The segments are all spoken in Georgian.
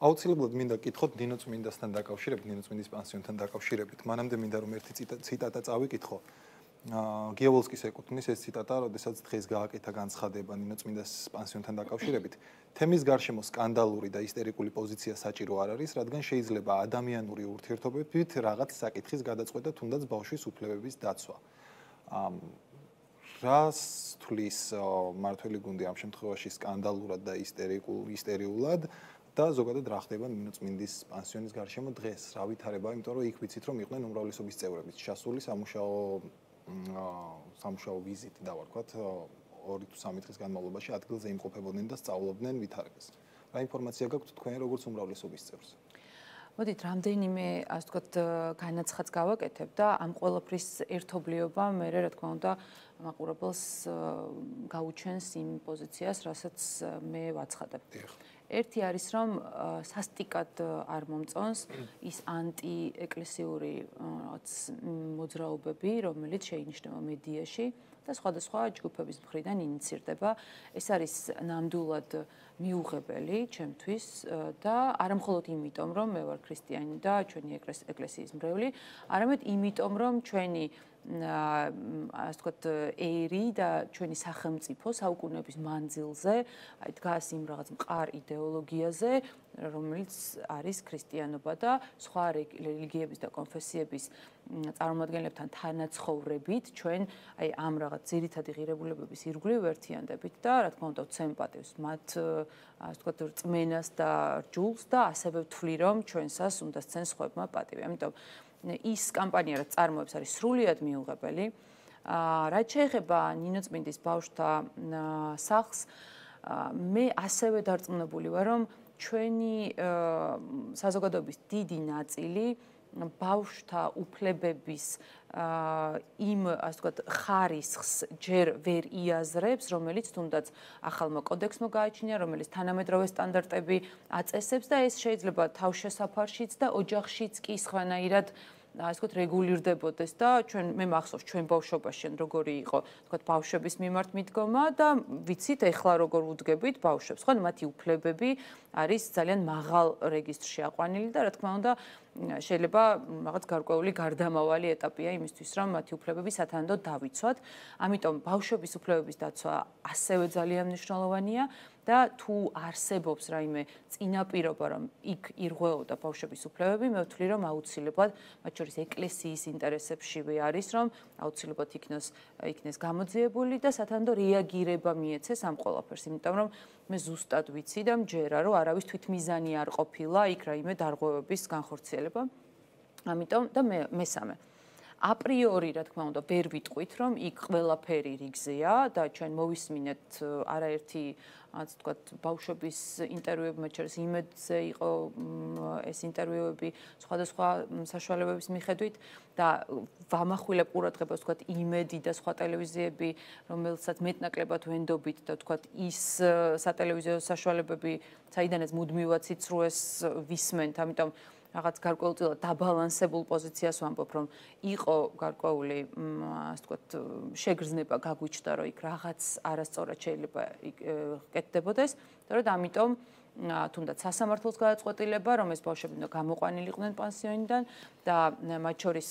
აუცილებლად მინდა კითხოთ დინო წმინდასთან დაკავშირებით, დინო წმინდის პანსიონთან დაკავშირებით. მანამდე მინდა რომ ერთი ციტატა წავიკითხო. აა გიოვოლსკის ეკუთვნის ეს ციტატა, როდესაც დღეს გააკეთა განცხადება დინო წმინდას პანსიონთან დაკავშირებით. თემის გარშემო სკანდალური და ისტერიკული პოზიცია საჭირო არ არის, რადგან შეიძლება ადამიანური ურთიერთობებით რაღაც საკითხის გადაწყვეტა თუნდაც ბავშვის უფლებების დაცვა. აა რას თulis მართველი გუნდი ამ შემთხვევაში სკანდალურად და ისტერიკულ ისტერიულად და ზოგადად რა ხდება ნინოწმინდის პანსიონის გარშემო დღეს? რა ვითარება? იმიტომ რომ იქ ვიცით რომ იყვნენ უმრავლესობის წევრები ჩასული სამუშაო სამუშაო ვიზიტი და ვარქვათ ორი თუ სამი დღის განმავლობაში ადგილზე იმყოფებოდნენ და სწავლობდნენ ვითარებას. რა ინფორმაცია გაქვთ თქვენ როგორც უმრავლესობის წევრს? მოდით რამდენიმე ასე ვთქვათ განაცხადს გავაკეთებ და ამ ყველაფრის ერთობლიობა მე რა თქმა უნდა მაყურებელს გაუჩენს იმ პოზიციას, რასაც მე ვაცხადებ. ერთი არის რომ სასტიკად არ მომწონს ის ანტიეკლესიური რაღაც მოძრაობები, რომელიც შეინიშნება მედიაში და სხვადასხვა ჯგუფების მხრიდან ინიცირდება. ეს არის ნამდვილად მიუღებელი ჩემთვის და არა მხოლოდ იმიტომ, რომ მე ვარ ქრისტიანი და ჩვენი ეკლესიის მრევლი, არამედ იმიტომ, რომ ჩვენი ასე ვთქვათ, ერი და ჩვენი სახელმწიფო საუკუნეების მანძილზე, აი დგას იმ რაღაც მყარ იდეოლოგიაზე, რომელიც არის ქრისტიანობა და სხვა რელიგიების და კონფესიების წარმომადგენლებთან თანაცხოვრებით, ჩვენ აი ამ რაღაც ძირითადი ღირებულებების ირგვლივ ერთიანდებით და რა თქმა უნდა, ვცემ პატივს მათ ასე ვთქვათ, რწმენას და ჯულს და ასევე ვთვლი, რომ ჩვენსას უნდა სცენ სხვებმა პატივი. ამიტომ ის კამპანია რაც წარმოებს არის სრულიად მიუღებელი. აა რაც შეეხება ნინოწმინდის ბავშთა სახს, მე ასევე დარწმუნებული ვარ, რომ ჩვენი საზოგადოების დიდი ნაწილი ბავშთა უფლებების იმ ასე ვთქვათ ხარისხს ჯერ ვერ იაზრებს, რომელიც თუნდაც ახალმა კოდექსმა გააჩინა, რომელიც თანამედროვე სტანდარტები აწესებს და ეს შეიძლება თავშესაფარშიც და ოჯახშიც კი სხვანაირად ასე ვთქვათ რეგულირდებოდეს და ჩვენ მე მახსოვს ჩვენ ბავშვობაში როგორი იყო ვთქვათ ბავშვების მიმართ მიდგომა და ვიცით ეხლა როგორ უდგებით ბავშვებს. ხო მათი უფლებები არის ძალიან მაღალ რეგისტრში აყვანილი და რა თქმა უნდა შეიძლება რაღაც გარკვეული გარდამავალი ეტაპია იმისთვის, რომ მათი უფლებები სათანადოდ დავიცვათ. ამიტომ ბავშვების უფლებების დაცვა ასევე ძალიან მნიშვნელოვანია და თუ არსებობს რაიმე წინაპირობა, რომ იქ ირღვეოდა ბავშვების უფლებები, მე ვთვლი, რომ აუცილებლად, მათ შორის ეკლესიის ინტერესებშივე არის, რომ აუცილებლად იქნას იქნეს გამოძიებული და სათანადო რეაგირება მიეცეს ამ ყველაფერს, იმიტომ რომ მე ზუსტად ვიცი და მჯერა, რომ არავის თვითმიზანი არ ყოფილა იქ რაიმე დარღვევების განხორციელება. ამიტომ და მე მესამე. აპრიორი რა თქმა უნდა ვერ ვიტყვით რომ იქ ყველაფერი რიგზეა და ჩვენ მოვისმინეთ არაერთი ასე ვთქვათ ბავშვების ინტერვიუები მათ შორის იმედზე იყო ეს ინტერვიუები სხვადასხვა საშუალებების მიხედვით და ვამახვილებ ყურადღებას ვთქვათ იმედი და სხვა ტელევიზიები რომელსაც მეტნაკლებად ვენდობით და ვთქვათ ის სატელევიზიო საშუალებები საიდანაც მუდმივად ციცრუეს ვისმენთ. ამიტომ რაღაც გარკვეულწილად დაბალანსებულ პოზიციას ვამბობ, რომ იყო გარკვეული, ასე ვთქვათ, შეგრძნება გაგვიჩნდა, რომ იქ რაღაც არასწორად შეიძლება კეთდებოდეს, და რომ ამიტომ თუნდაც სასამართლოს გადაწყვეტილება, რომ ეს ბავშვები უნდა გამოყვანილიყვნენ პანსიონიდან და მათ შორის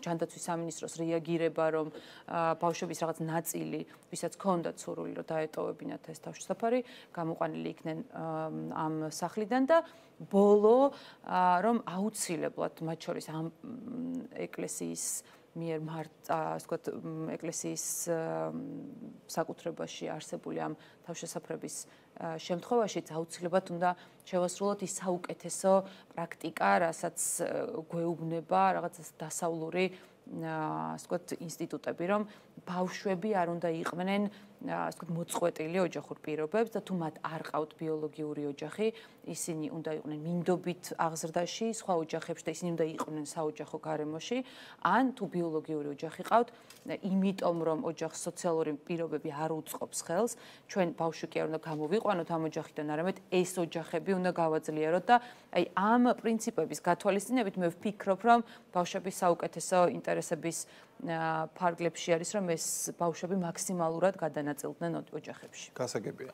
ჯანდაცვის სამინისტროს რეაგირება, რომ ბავშვების რაღაც ნაწილი, ვისაც ჰქონდათ სურვილი, რომ დაეტოვებინათ ეს თავშესაფარი, გამოყვანილი იქნენ ამ სახლიდან და ბოლო რომ აუცილებლად მათ შორის ამ ეკლესიის მიერ მართ ასე ვთქვათ ეკლესიის საკუთრებაში არსებული ამ თავშესაფრების შემთხვევაში აუცილებლად უნდა შევასრულოთ ის საუკეთესო პრაქტიკა, რასაც გვეუბნება რაღაც დასავლური ასე ვთქვათ ინსტიტუტები, რომ ბავშვები არ უნდა იყვნენ ასე ვთქვათ მოწყვეტილი ოჯახურ პირობებს და თუ მათ არ ყავთ ბიოლოგიური ოჯახი, ისინი უნდა იყვნენ მინდობით აღზრდაში, სხვა ოჯახებში და ისინი უნდა იყვნენ საოჯახო გარემოში, ან თუ ბიოლოგიური ოჯახი ყავთ, იმიტომ რომ ოჯახის სოციალური პირობები არ უწყობს ხელს, ჩვენ ბავშვი კი არ უნდა გამოვიყვანოთ ამ ოჯახიდან, არამედ ეს ოჯახები უნდა გავაძლიეროთ და აი ამ პრინციპების გათვალისწინებით მე ვფიქრობ, რომ ბავშვების საუკეთესო ინტერესების ფარგლებში არის რომ ეს ბავშვები მაქსიმალურად გადანაწილდნენ ოჯახებში. გასაგებია.